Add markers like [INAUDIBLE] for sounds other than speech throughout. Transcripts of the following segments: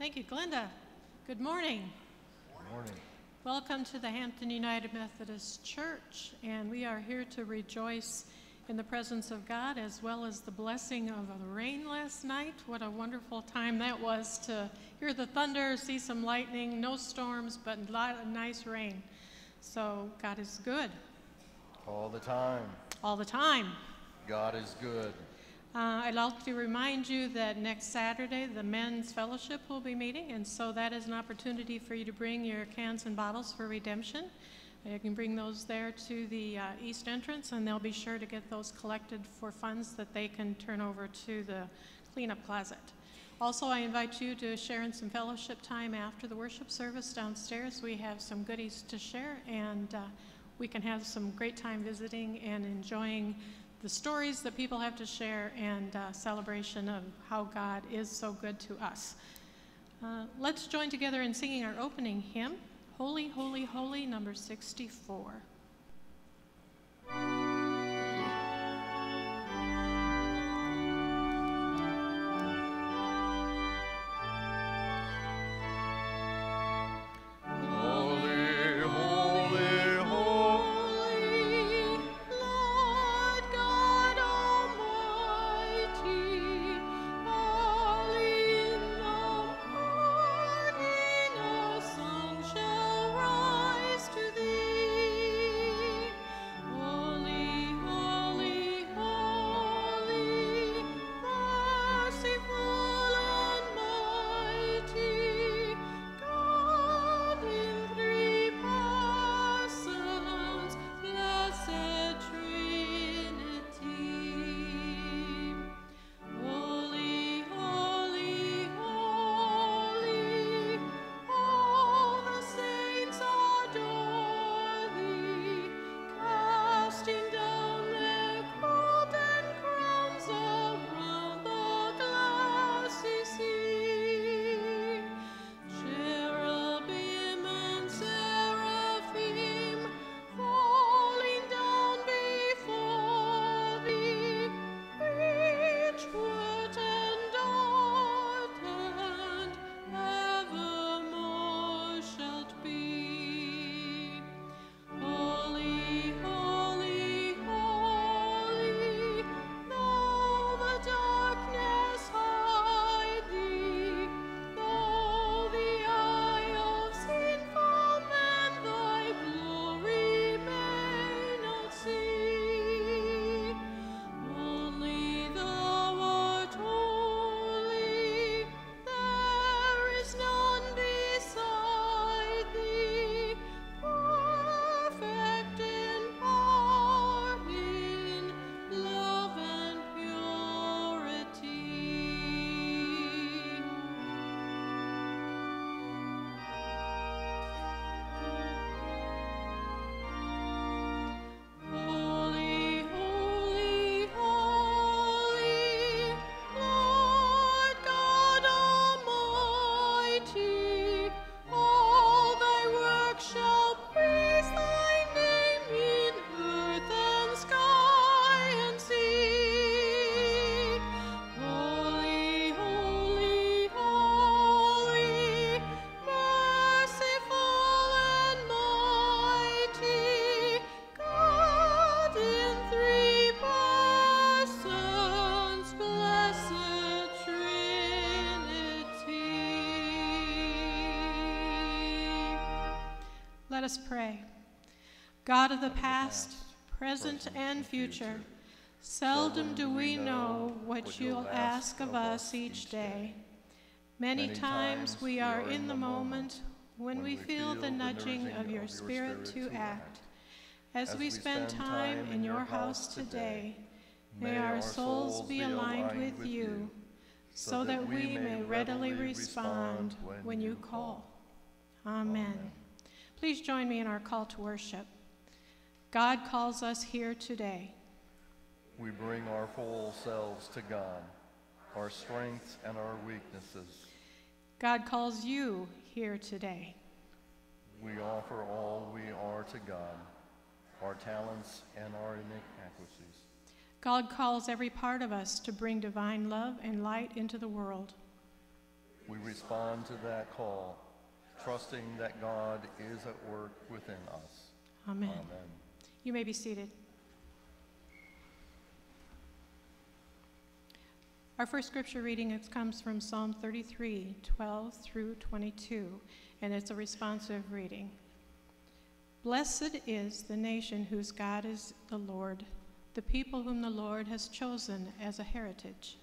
Thank you, Glenda. Good morning. Good morning. Welcome to the Hampton United Methodist Church, and we are here to rejoice in the presence of God as well as the blessing of the rain last night. What a wonderful time that was to hear the thunder, see some lightning, no storms, but a lot of nice rain. So God is good All the time. all the time. God is good. Uh, I'd like to remind you that next Saturday, the men's fellowship will be meeting, and so that is an opportunity for you to bring your cans and bottles for redemption. You can bring those there to the uh, east entrance, and they'll be sure to get those collected for funds that they can turn over to the cleanup closet. Also, I invite you to share in some fellowship time after the worship service downstairs. We have some goodies to share, and uh, we can have some great time visiting and enjoying the stories that people have to share and uh, celebration of how God is so good to us. Uh, let's join together in singing our opening hymn, Holy, Holy, Holy, number 64. Us pray. God of the past, present, and future, seldom do we know what you'll ask of us each day. Many times we are in the moment when we feel the nudging of your Spirit to act. As we spend time in your house today, may our souls be aligned with you so that we may readily respond when you call. Amen. Please join me in our call to worship. God calls us here today. We bring our full selves to God, our strengths and our weaknesses. God calls you here today. We offer all we are to God, our talents and our inadequacies. God calls every part of us to bring divine love and light into the world. We respond to that call, trusting that God is at work within us. Amen. Amen. You may be seated. Our first scripture reading comes from Psalm 33, 12 through 22, and it's a responsive reading. Blessed is the nation whose God is the Lord, the people whom the Lord has chosen as a heritage.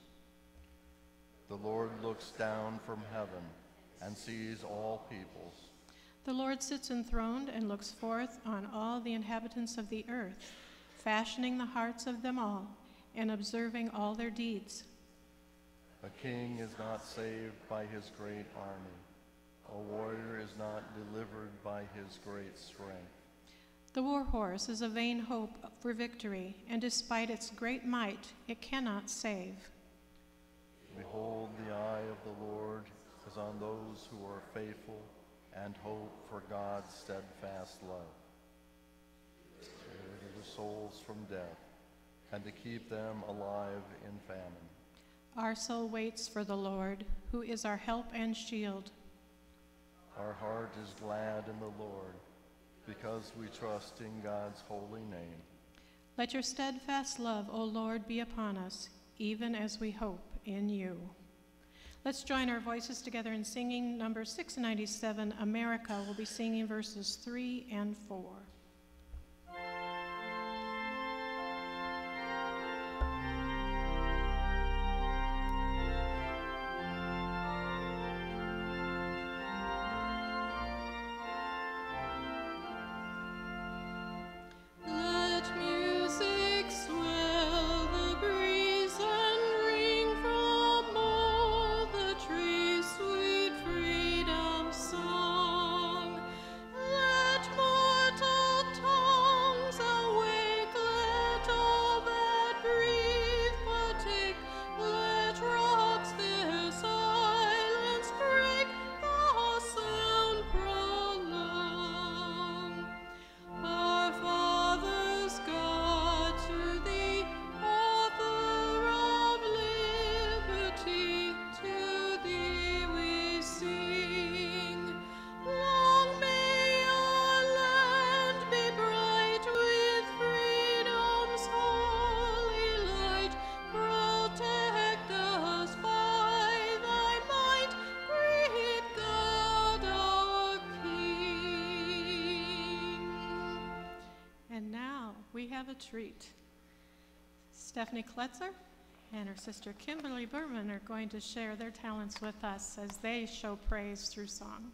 The Lord looks down from heaven and sees all peoples. The Lord sits enthroned and looks forth on all the inhabitants of the earth, fashioning the hearts of them all and observing all their deeds. A king is not saved by his great army. A warrior is not delivered by his great strength. The war horse is a vain hope for victory, and despite its great might, it cannot save. Behold, the eye of the Lord is on those who are faithful and hope for God's steadfast love. To deliver the souls from death and to keep them alive in famine. Our soul waits for the Lord, who is our help and shield. Our heart is glad in the Lord because we trust in God's holy name. Let your steadfast love, O Lord, be upon us, even as we hope in you. Let's join our voices together in singing number 697, America. We'll be singing verses 3 and 4. Have a treat. Stephanie Kletzer and her sister Kimberly Berman are going to share their talents with us as they show praise through song.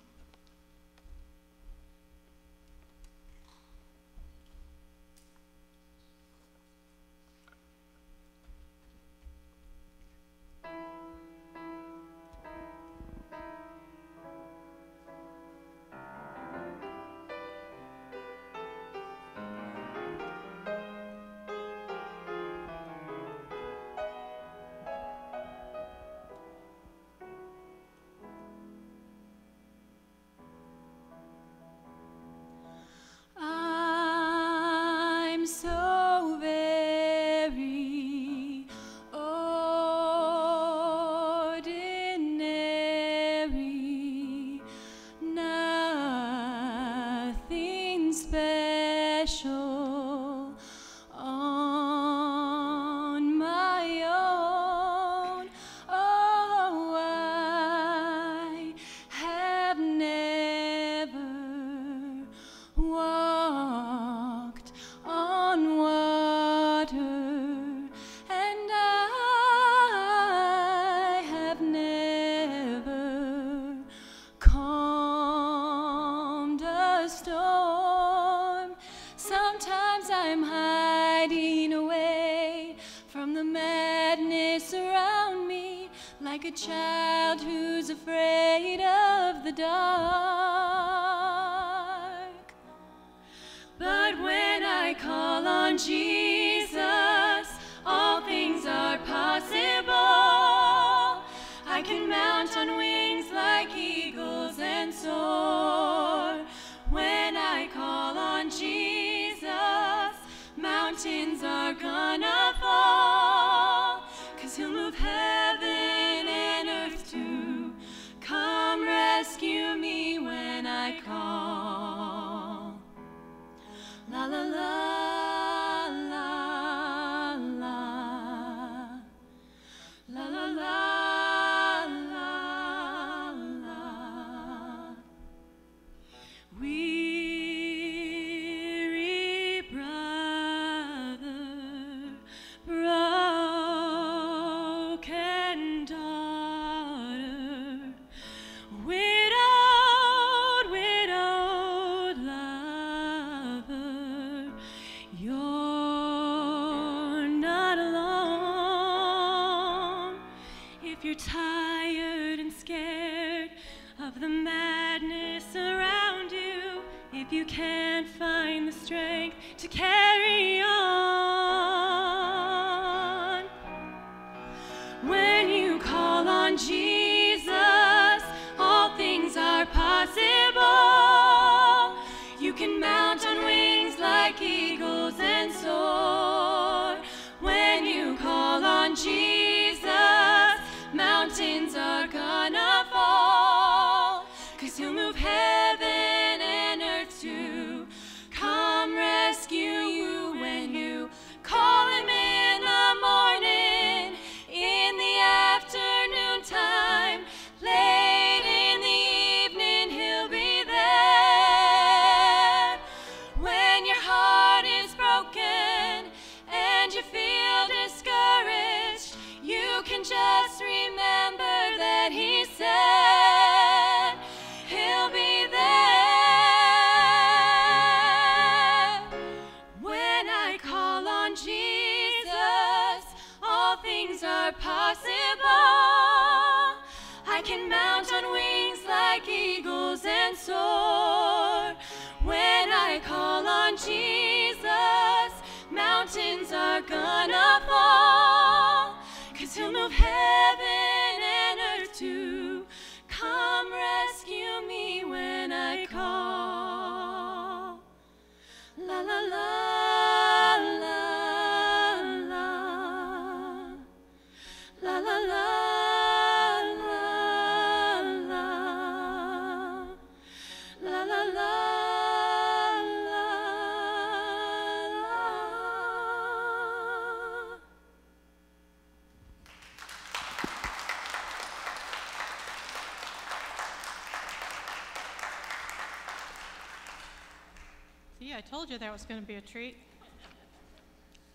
Told you that was going to be a treat.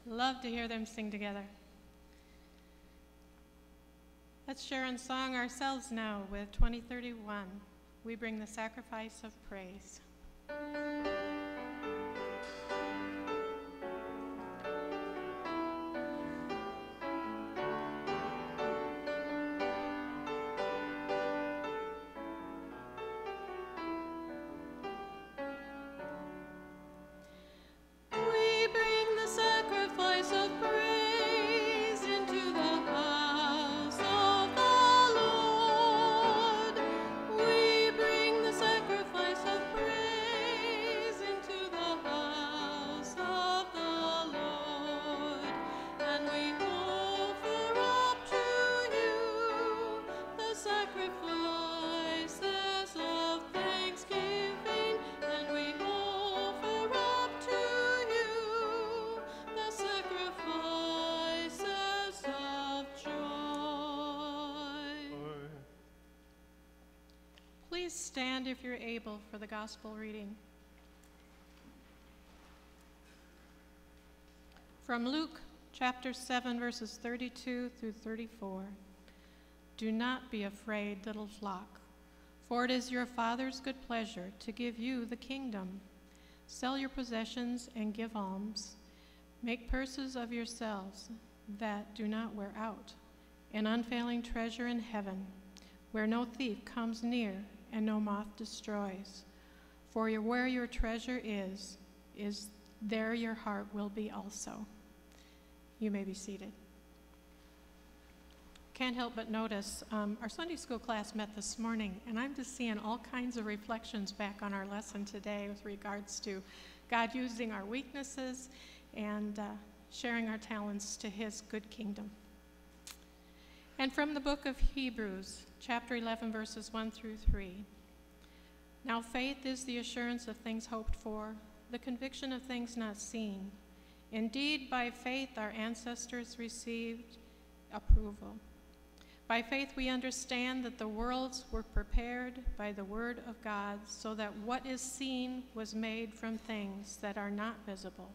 Love to hear them sing together. Let's share in song ourselves now with 2031. We bring the sacrifice of praise. Stand if you're able for the gospel reading. From Luke chapter 7, verses 32 through 34. Do not be afraid, little flock, for it is your Father's good pleasure to give you the kingdom. Sell your possessions and give alms. Make purses of yourselves that do not wear out, an unfailing treasure in heaven, where no thief comes near and no moth destroys. For where your treasure is, is there your heart will be also. You may be seated. Can't help but notice um, our Sunday school class met this morning, and I'm just seeing all kinds of reflections back on our lesson today with regards to God using our weaknesses and uh, sharing our talents to His good kingdom. And from the book of Hebrews, chapter 11, verses 1 through 3. Now, faith is the assurance of things hoped for, the conviction of things not seen. Indeed, by faith our ancestors received approval. By faith we understand that the worlds were prepared by the word of God, so that what is seen was made from things that are not visible.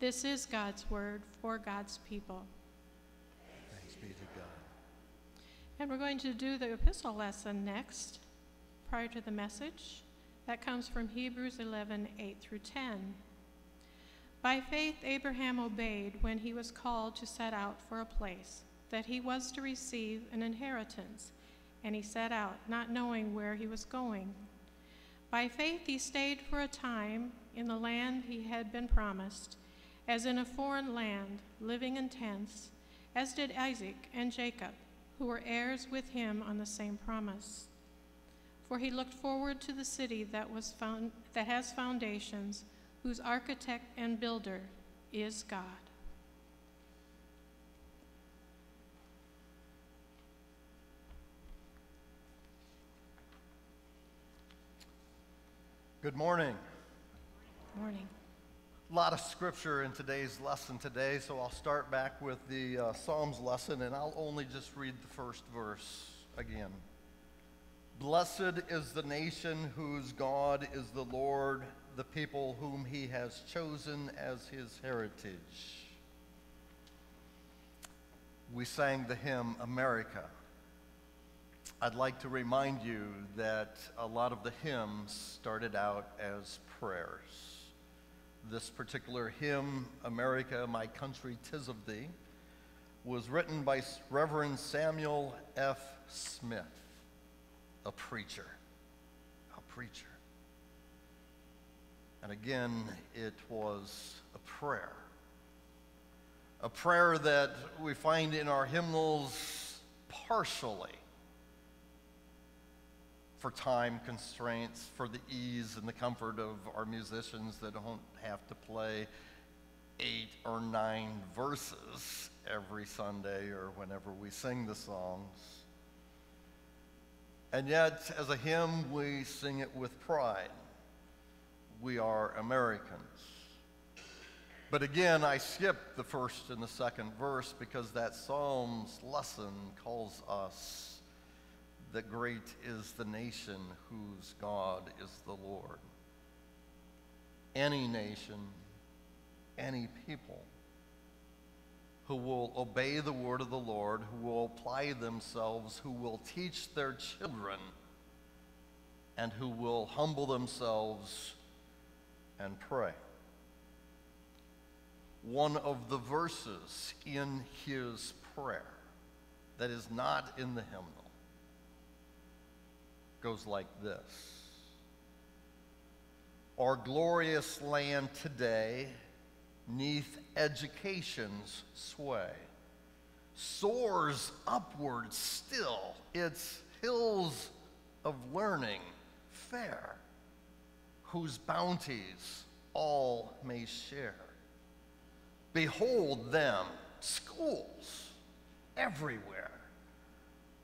This is God's word for God's people. And we're going to do the epistle lesson next, prior to the message. That comes from Hebrews 11 8 through 10. By faith, Abraham obeyed when he was called to set out for a place that he was to receive an inheritance, and he set out, not knowing where he was going. By faith he stayed for a time in the land he had been promised, as in a foreign land, living in tents, as did Isaac and Jacob, who were heirs with him on the same promise. For he looked forward to the city that, was found, that has foundations, whose architect and builder is God. Good morning. Morning. Lot of scripture in today's lesson today, so I'll start back with the uh, Psalms lesson and I'll only just read the first verse again. Blessed is the nation whose God is the Lord, the people whom he has chosen as his heritage. We sang the hymn America. I'd like to remind you that a lot of the hymns started out as prayers. This particular hymn, America, My Country, Tis of Thee, was written by Reverend Samuel F. Smith, a preacher. A preacher. And again, it was a prayer. A prayer that we find in our hymnals partially for time constraints, for the ease and the comfort of our musicians that don't have to play eight or nine verses every Sunday or whenever we sing the songs. And yet, as a hymn, we sing it with pride. We are Americans. But again, I skipped the first and the second verse because that Psalms lesson calls us that great is the nation whose God is the Lord. Any nation, any people who will obey the word of the Lord, who will apply themselves, who will teach their children, and who will humble themselves and pray. One of the verses in his prayer that is not in the hymnal goes like this. Our glorious land today, neath education's sway, soars upward still, its hills of learning fair, whose bounties all may share. Behold them, schools everywhere,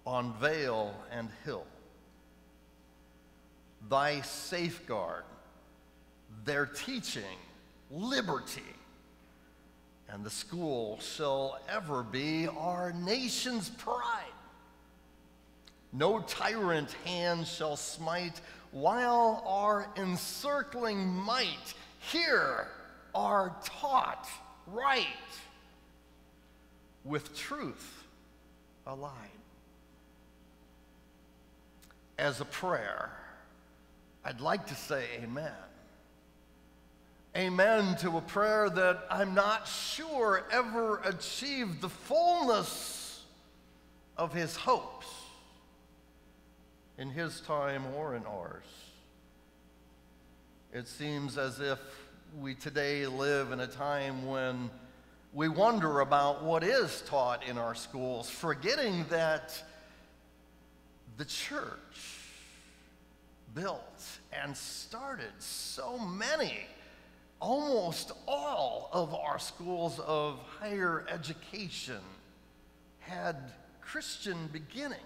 on vale and hill thy safeguard, their teaching, liberty, and the school shall ever be our nation's pride. No tyrant hand shall smite while our encircling might here are taught right with truth allied. As a prayer, I'd like to say amen. Amen to a prayer that I'm not sure ever achieved the fullness of his hopes in his time or in ours. It seems as if we today live in a time when we wonder about what is taught in our schools, forgetting that the church built and started so many, almost all of our schools of higher education had Christian beginnings.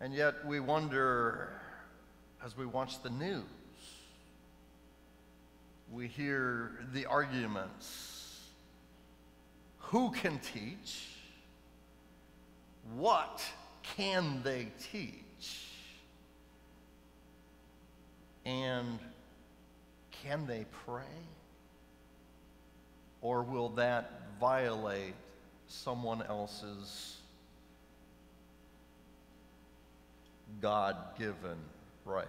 And yet we wonder as we watch the news, we hear the arguments who can teach? What can they teach? And can they pray? Or will that violate someone else's God given rights?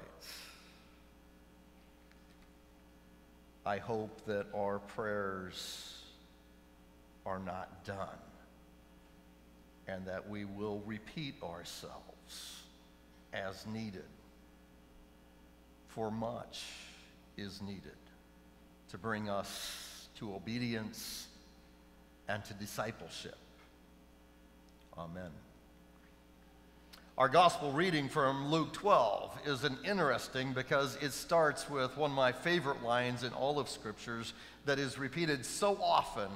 I hope that our prayers are not done, and that we will repeat ourselves as needed. For much is needed to bring us to obedience and to discipleship. Amen. Our gospel reading from Luke 12 is an interesting because it starts with one of my favorite lines in all of scriptures that is repeated so often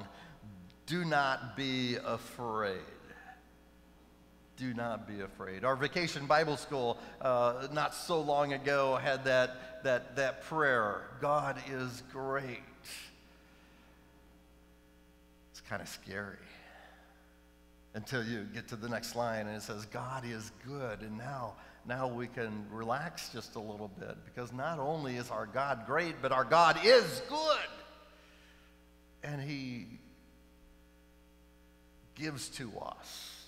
do not be afraid. Do not be afraid. Our vacation Bible school uh, not so long ago had that, that, that prayer God is great. It's kind of scary until you get to the next line and it says, God is good. And now, now we can relax just a little bit because not only is our God great, but our God is good. And He gives to us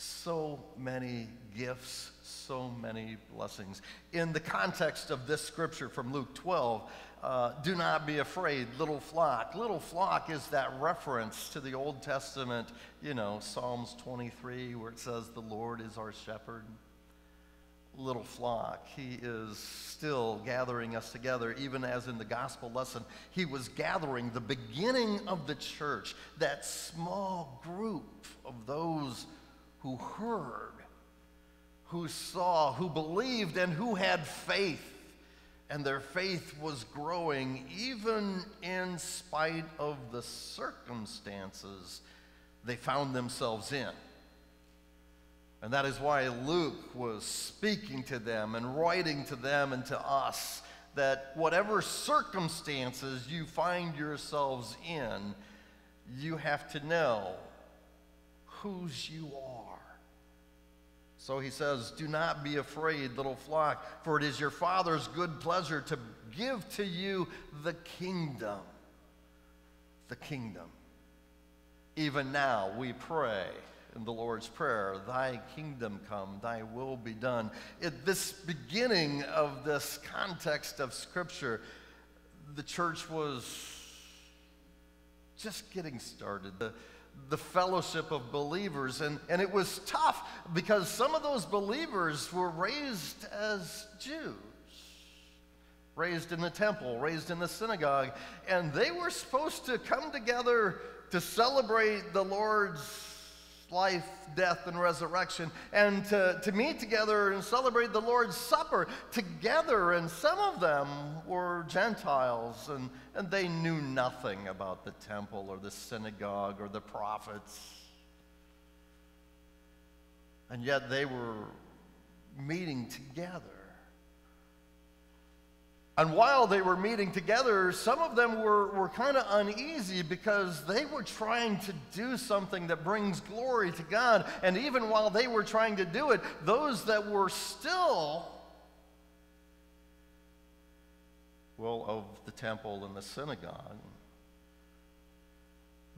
so many gifts, so many blessings. In the context of this scripture from Luke 12, uh, do not be afraid, little flock. Little flock is that reference to the Old Testament, you know, Psalms 23, where it says, The Lord is our shepherd. Little flock. He is still gathering us together, even as in the gospel lesson, he was gathering the beginning of the church, that small group of those who heard, who saw, who believed, and who had faith and their faith was growing even in spite of the circumstances they found themselves in. And that is why Luke was speaking to them and writing to them and to us that whatever circumstances you find yourselves in, you have to know whose you are. So he says, Do not be afraid, little flock, for it is your Father's good pleasure to give to you the kingdom. The kingdom. Even now we pray in the Lord's Prayer, Thy kingdom come, Thy will be done. At this beginning of this context of Scripture, the church was just getting started. The, the fellowship of believers. And, and it was tough because some of those believers were raised as Jews, raised in the temple, raised in the synagogue, and they were supposed to come together to celebrate the Lord's life, death, and resurrection, and to, to meet together and celebrate the Lord's Supper together. And some of them were Gentiles, and, and they knew nothing about the temple or the synagogue or the prophets. And yet they were meeting together. And while they were meeting together, some of them were, were kind of uneasy because they were trying to do something that brings glory to God. And even while they were trying to do it, those that were still, well, of the temple and the synagogue,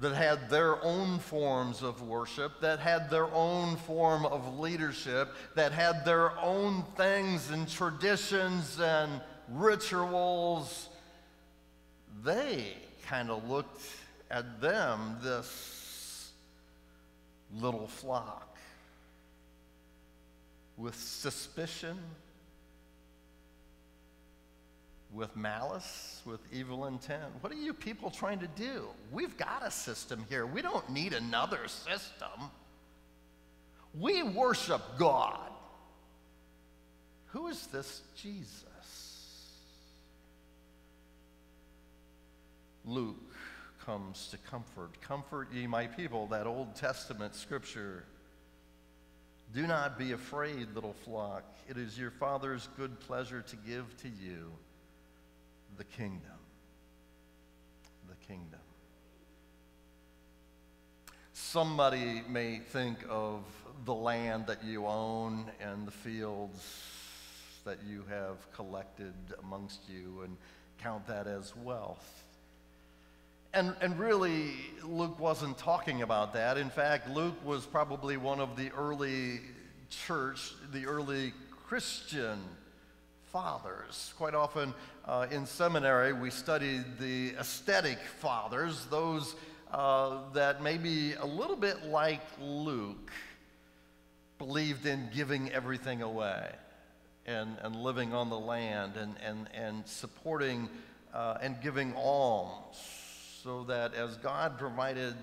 that had their own forms of worship, that had their own form of leadership, that had their own things and traditions and rituals, they kind of looked at them, this little flock, with suspicion, with malice, with evil intent. What are you people trying to do? We've got a system here. We don't need another system. We worship God. Who is this Jesus? Luke comes to comfort. Comfort ye my people, that Old Testament scripture. Do not be afraid, little flock. It is your Father's good pleasure to give to you the kingdom. The kingdom. Somebody may think of the land that you own and the fields that you have collected amongst you and count that as wealth. And, and really, Luke wasn't talking about that. In fact, Luke was probably one of the early church, the early Christian fathers. Quite often uh, in seminary, we studied the aesthetic fathers, those uh, that maybe a little bit like Luke believed in giving everything away and, and living on the land and, and, and supporting uh, and giving alms so that as God provided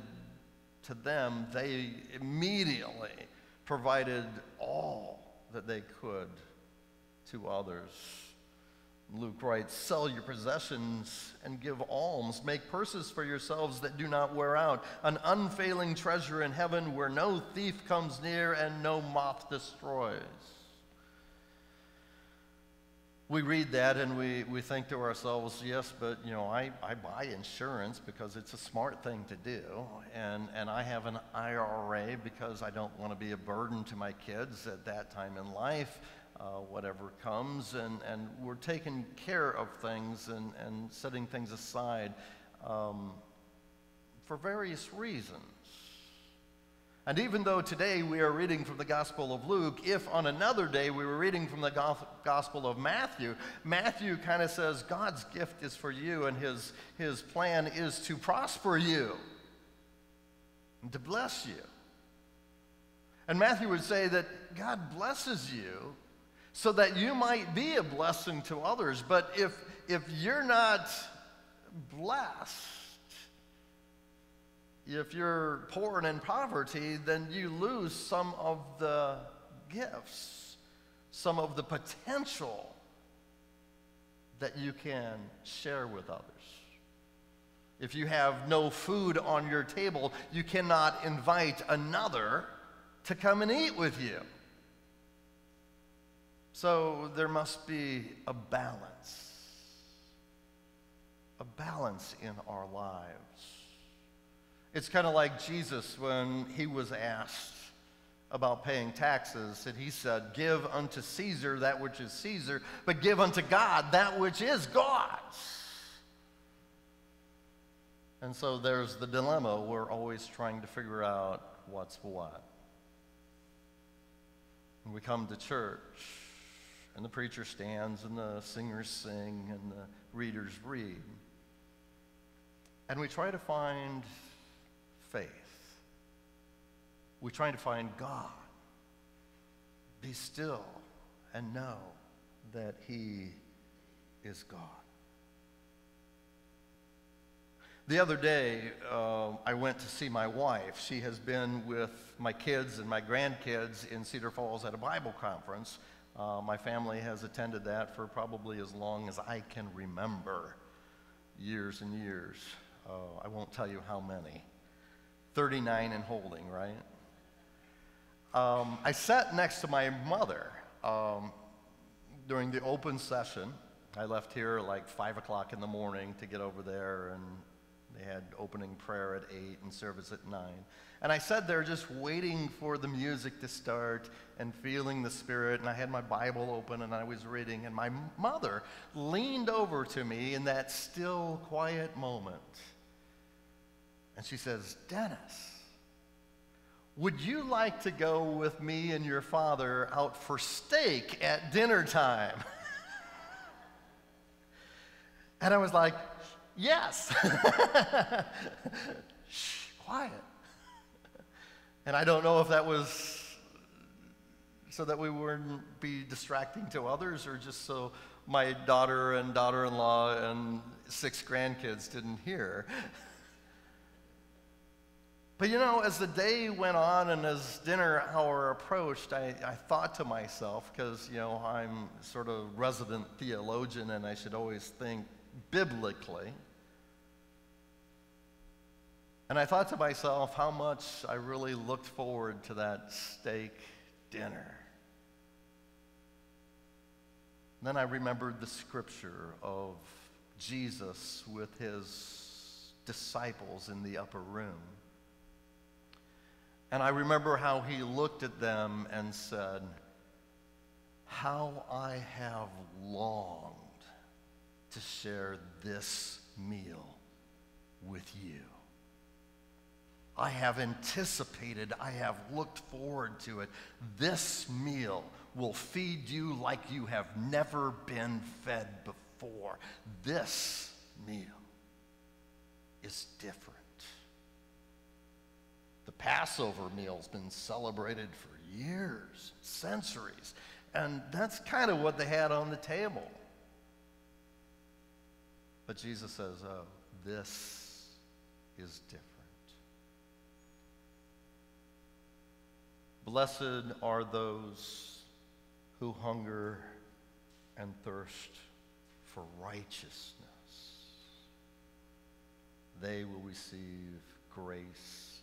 to them, they immediately provided all that they could to others. Luke writes, Sell your possessions and give alms. Make purses for yourselves that do not wear out, an unfailing treasure in heaven where no thief comes near and no moth destroys. We read that and we, we think to ourselves, yes, but you know, I, I buy insurance because it's a smart thing to do, and, and I have an IRA because I don't want to be a burden to my kids at that time in life uh, whatever comes, and, and we're taking care of things and, and setting things aside um, for various reasons. And even though today we are reading from the Gospel of Luke, if on another day we were reading from the Gospel of Matthew, Matthew kind of says God's gift is for you and his, his plan is to prosper you and to bless you. And Matthew would say that God blesses you so that you might be a blessing to others. But if, if you're not blessed, if you're poor and in poverty, then you lose some of the gifts, some of the potential that you can share with others. If you have no food on your table, you cannot invite another to come and eat with you. So there must be a balance, a balance in our lives. It's kind of like Jesus when he was asked about paying taxes, and he said, Give unto Caesar that which is Caesar, but give unto God that which is God's. And so there's the dilemma. We're always trying to figure out what's what. When we come to church, and the preacher stands, and the singers sing, and the readers read. And we try to find faith. We're trying to find God. Be still and know that He is God. The other day, uh, I went to see my wife. She has been with my kids and my grandkids in Cedar Falls at a Bible conference uh, my family has attended that for probably as long as I can remember years and years. Uh, I won't tell you how many. 39 and holding, right? Um, I sat next to my mother um, during the open session. I left here like 5 o'clock in the morning to get over there, and they had opening prayer at 8 and service at 9. And I sat there just waiting for the music to start and feeling the Spirit. And I had my Bible open and I was reading. And my mother leaned over to me in that still, quiet moment. And she says, Dennis, would you like to go with me and your father out for steak at dinner time? [LAUGHS] and I was like, yes. Shh, [LAUGHS] quiet. And I don't know if that was so that we wouldn't be distracting to others or just so my daughter and daughter in law and six grandkids didn't hear. [LAUGHS] But you know, as the day went on and as dinner hour approached, I, I thought to myself, because, you know, I'm sort of resident theologian and I should always think biblically. And I thought to myself how much I really looked forward to that steak dinner. then I remembered the scripture of Jesus with his disciples in the upper room. And I remember how he looked at them and said, How I have longed to share this meal with you. I have anticipated, I have looked forward to it. This meal will feed you like you have never been fed before. This meal is different. Passover meal's been celebrated for years, centuries. And that's kind of what they had on the table. But Jesus says, oh, this is different. Blessed are those who hunger and thirst for righteousness. They will receive grace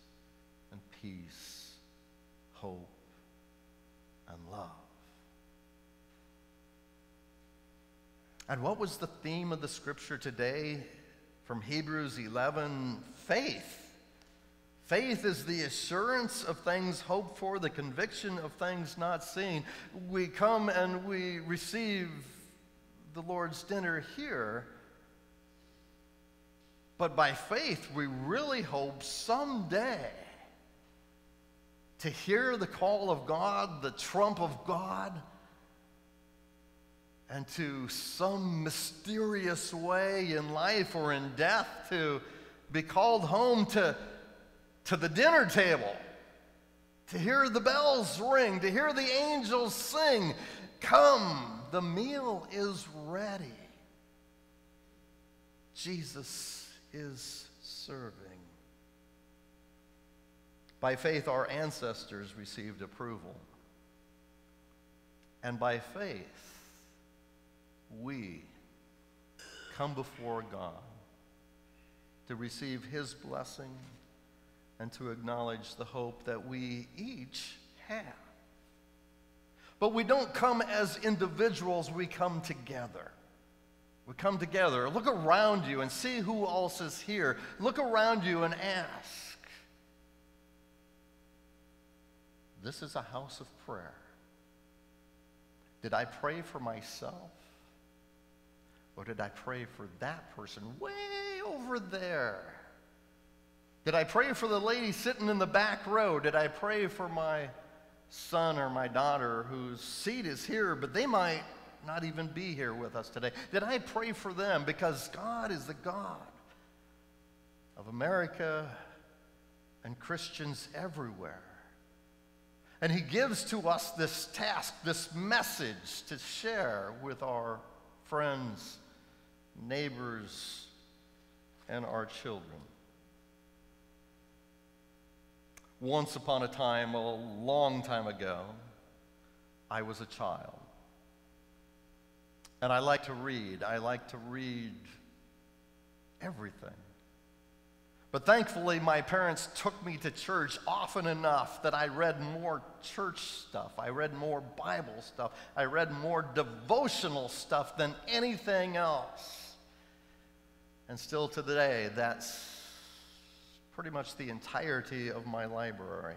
peace, hope, and love. And what was the theme of the scripture today from Hebrews 11? Faith. Faith is the assurance of things hoped for, the conviction of things not seen. We come and we receive the Lord's dinner here, but by faith, we really hope someday to hear the call of God, the trump of God, and to some mysterious way in life or in death to be called home to to the dinner table, to hear the bells ring, to hear the angels sing. Come, the meal is ready. Jesus is serving. By faith, our ancestors received approval. And by faith, we come before God to receive His blessing and to acknowledge the hope that we each have. But we don't come as individuals, we come together. We come together. Look around you and see who else is here. Look around you and ask. This is a house of prayer. Did I pray for myself? Or did I pray for that person way over there? Did I pray for the lady sitting in the back row? Did I pray for my son or my daughter whose seat is here, but they might not even be here with us today? Did I pray for them? Because God is the God of America and Christians everywhere. And He gives to us this task, this message to share with our friends, neighbors, and our children. Once upon a time, a long time ago, I was a child. And I like to read. I like to read everything. But thankfully, my parents took me to church often enough that I read more church stuff. I read more Bible stuff. I read more devotional stuff than anything else. And still to today, that's pretty much the entirety of my library.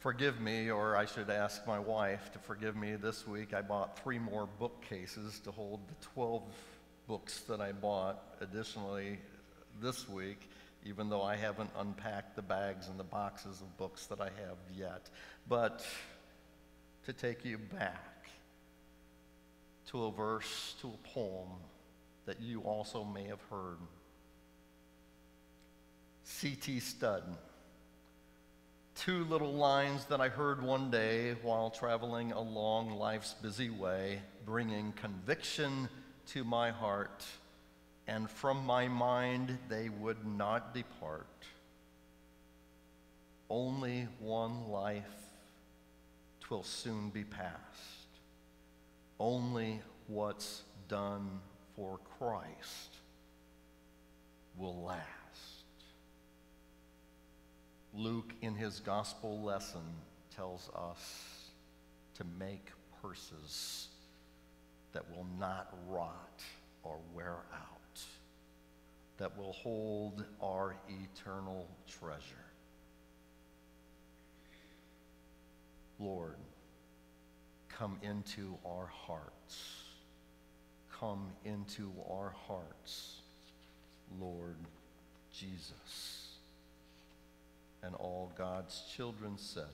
Forgive me, or I should ask my wife to forgive me. This week I bought three more bookcases to hold the 12 books that I bought. Additionally, this week, even though I haven't unpacked the bags and the boxes of books that I have yet, but to take you back to a verse, to a poem that you also may have heard. C.T. Studd. Two little lines that I heard one day while traveling along life's busy way, bringing conviction to my heart, and from my mind they would not depart. Only one life, twill soon be past. Only what's done for Christ will last. Luke, in his gospel lesson, tells us to make purses that will not rot or wear out, that will hold our eternal treasure. Lord, come into our hearts. Come into our hearts, Lord Jesus. And all God's children said,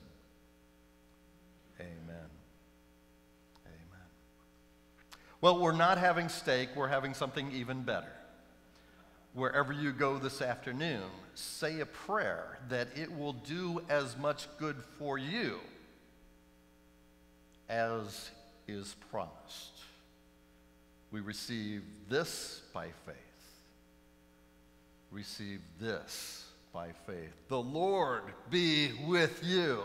Amen. Well, we're not having steak, we're having something even better. wherever you go this afternoon, say a prayer that it will do as much good for you as is promised. We receive this by faith. Receive this by faith. The Lord be with you.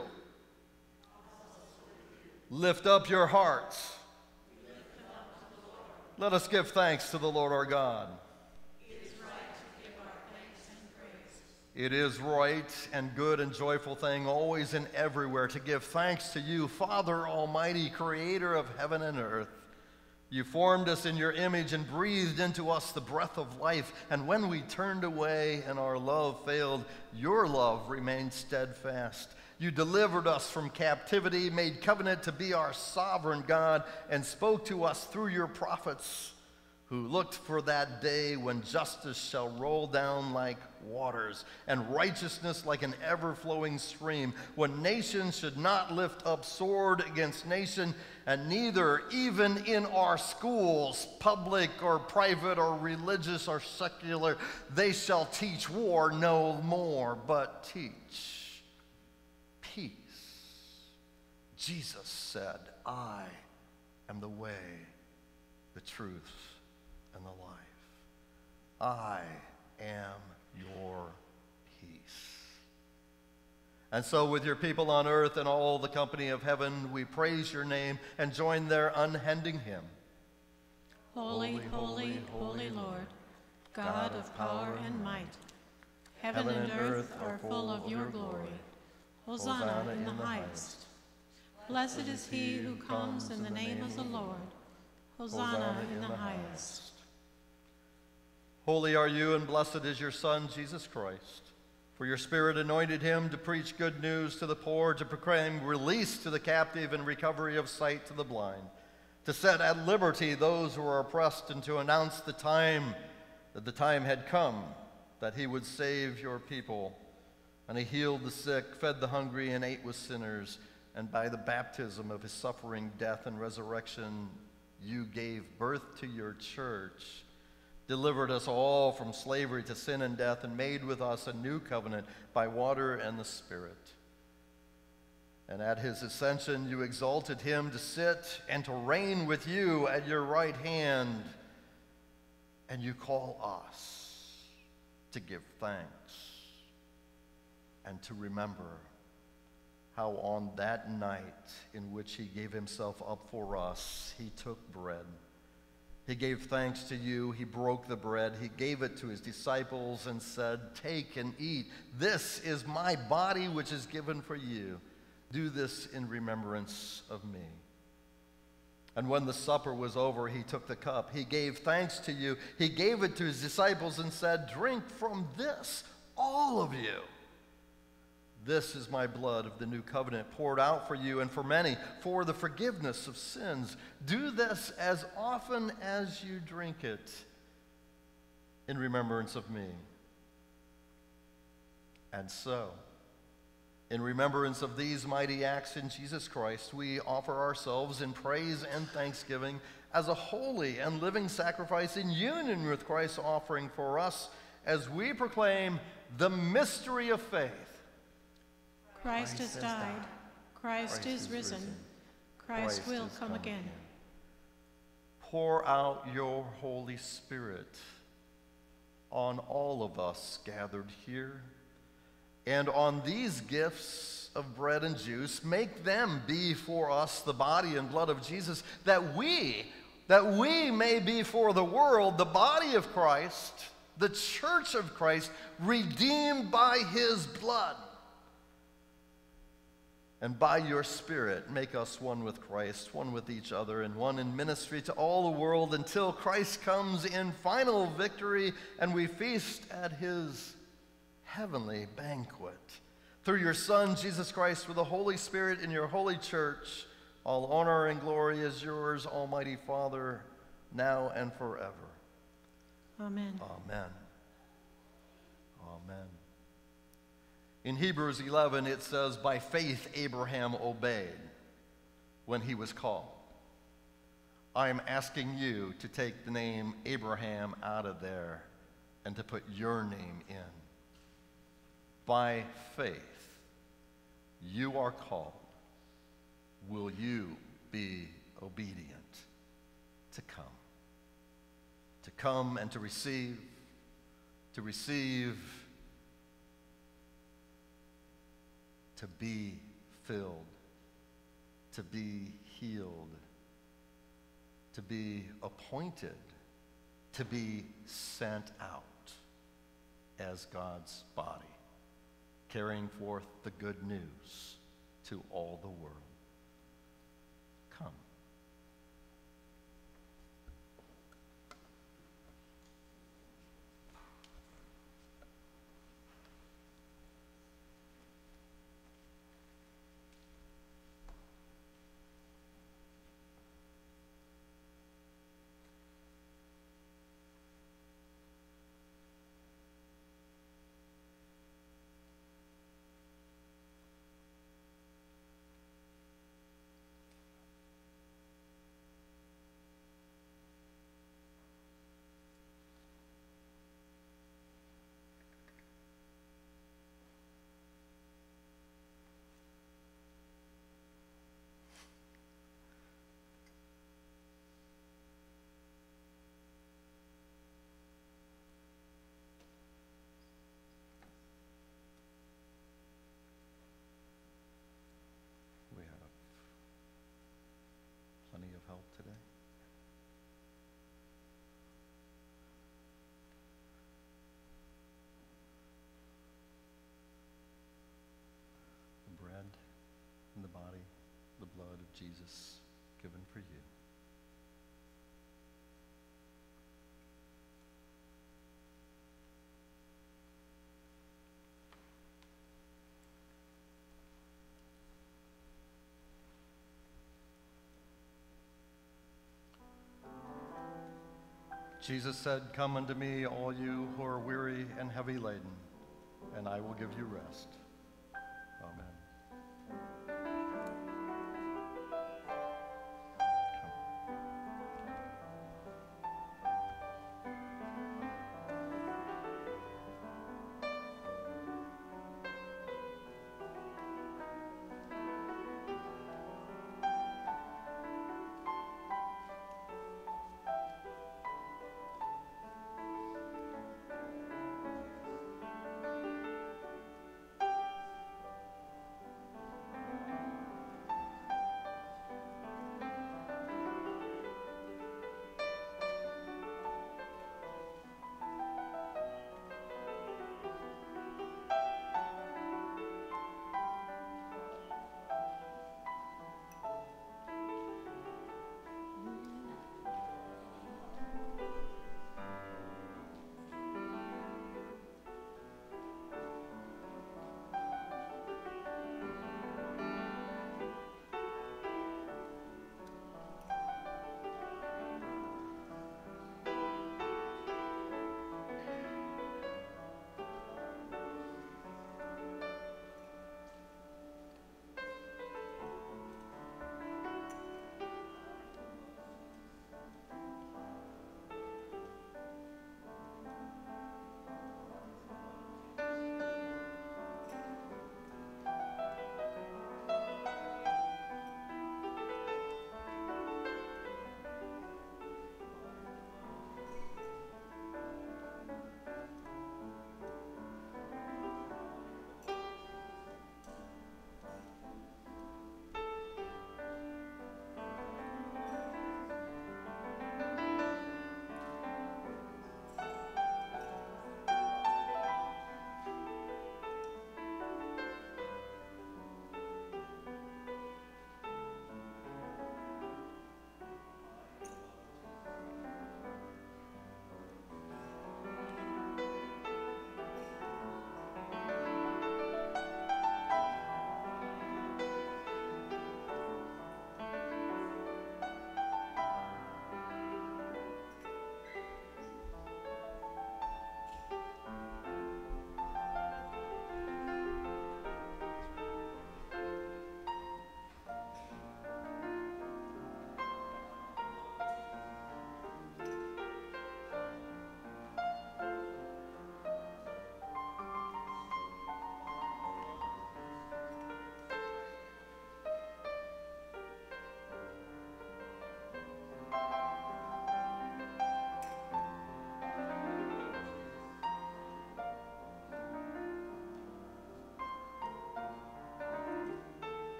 Lift up your hearts. Let us give thanks to the Lord our God. It is right to give our thanks and praise. It is right and good and joyful thing, always and everywhere, to give thanks to you, Father Almighty, creator of heaven and earth. You formed us in your image and breathed into us the breath of life. And when we turned away and our love failed, your love remained steadfast. You delivered us from captivity, made covenant to be our sovereign God, and spoke to us through your prophets who looked for that day when justice shall roll down like waters and righteousness like an ever flowing stream, when nation should not lift up sword against nation, and neither, even in our schools, public or private or religious or secular, they shall teach war no more, but teach peace. Jesus said, I am the way, the truth, and the life. I am your peace. And so, with your people on earth and all the company of heaven, we praise your name and join their unending hymn. Holy, holy, holy Lord, God of power and might. Heaven and earth are full of your glory. Hosanna in the highest. Blessed is he who comes in the name of the Lord. Hosanna in the highest. Holy are you, and blessed is your Son, Jesus Christ. For your Spirit anointed him to preach good news to the poor, to proclaim release to the captive and recovery of sight to the blind, to set at liberty those who are oppressed, and to announce the time that the time had come that he would save your people. And he healed the sick, fed the hungry, and ate with sinners. And by the baptism of his suffering, death, and resurrection, you gave birth to your church delivered us all from slavery to sin and death, and made with us a new covenant by water and the Spirit. And at his ascension, you exalted him to sit and to reign with you at your right hand. And you call us to give thanks and to remember how on that night in which he gave himself up for us, he took bread. He gave thanks to you. He broke the bread. He gave it to his disciples and said, Take and eat. This is my body, which is given for you. Do this in remembrance of me. And when the supper was over, he took the cup. He gave thanks to you. He gave it to his disciples and said, Drink from this, all of you. This is my blood of the new covenant poured out for you and for many for the forgiveness of sins. Do this as often as you drink it in remembrance of me. And so, in remembrance of these mighty acts in Jesus Christ, we offer ourselves in praise and thanksgiving as a holy and living sacrifice in union with Christ's offering for us as we proclaim the mystery of faith. Christ has died. Christ is risen. Christ will come again. Pour out your Holy Spirit on all of us gathered here and on these gifts of bread and juice. Make them be for us the body and blood of Jesus, that we, that we may be for the world the body of Christ, the church of Christ, redeemed by his blood and by your Spirit, make us one with Christ, one with each other, and one in ministry to all the world until Christ comes in final victory and we feast at his heavenly banquet. Through your Son, Jesus Christ, with the Holy Spirit in your holy church, all honor and glory is yours, Almighty Father, now and forever. Amen. Amen. Amen. In Hebrews 11, it says, By faith Abraham obeyed when he was called. I am asking you to take the name Abraham out of there and to put your name in. By faith, you are called. Will you be obedient to come? To come and to receive, to receive, to be filled, to be healed, to be appointed, to be sent out as God's body, carrying forth the good news to all the world. Come. We have of help today. The bread and the body, the blood of Jesus Jesus said, Come unto me, all you who are weary and heavy laden, and I will give you rest.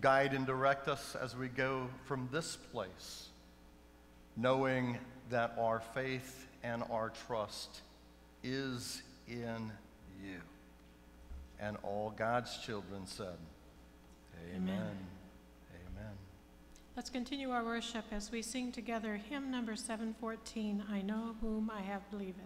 Guide and direct us as we go from this place, knowing that our faith and our trust is in you. And all God's children said, Amen. Amen. Amen. Let's continue our worship as we sing together hymn number 714, I Know Whom I Have Believed.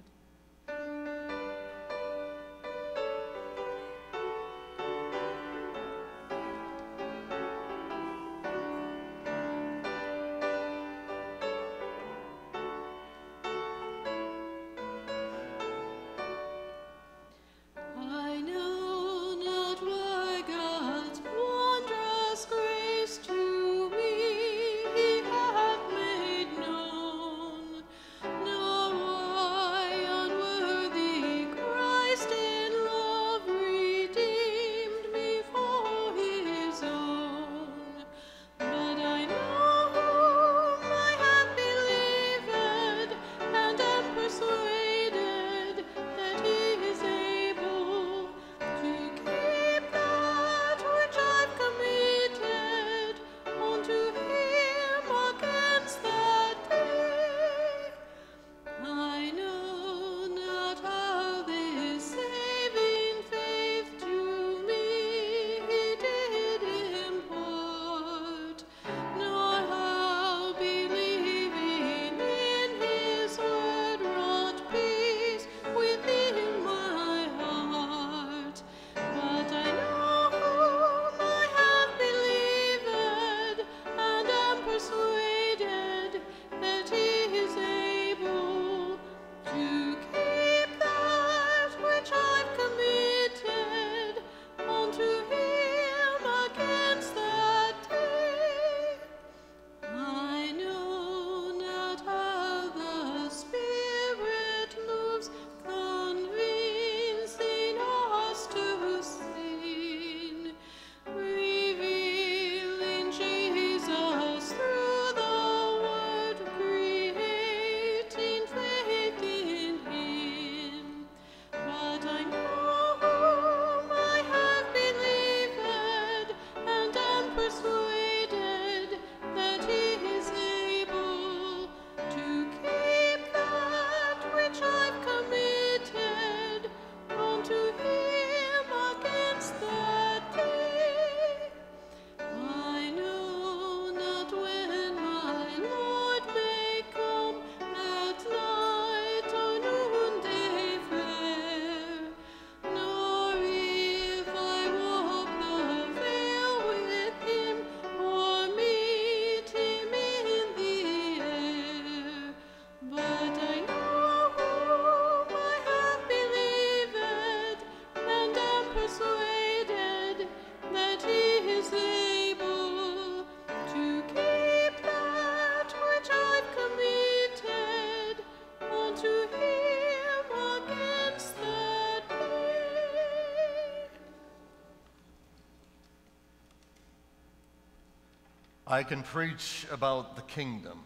I can preach about the kingdom,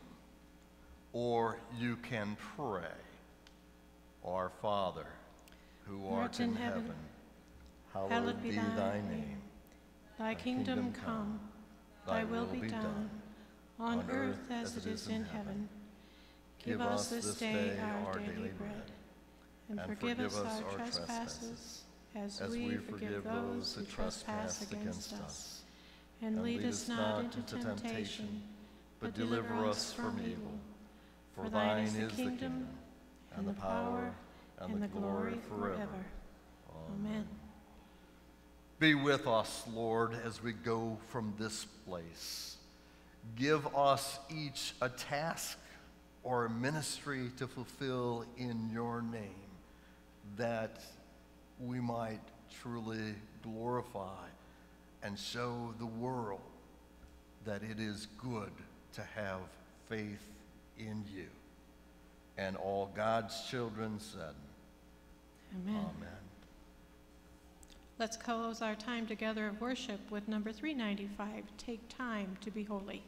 or you can pray. Our Father, who art in heaven, hallowed be thy name. Thy kingdom come, thy will be done, on earth as it is in heaven. Give us this day our daily bread, and forgive us our trespasses, as we forgive those who trespass against us. And lead us not into temptation, but deliver us from evil. For thine is the kingdom, and the power, and the glory forever. Amen. Be with us, Lord, as we go from this place. Give us each a task or a ministry to fulfill in your name, that we might truly glorify and show the world that it is good to have faith in you. And all God's children said, Amen. Amen. Let's close our time together of worship with number 395, Take Time to Be Holy.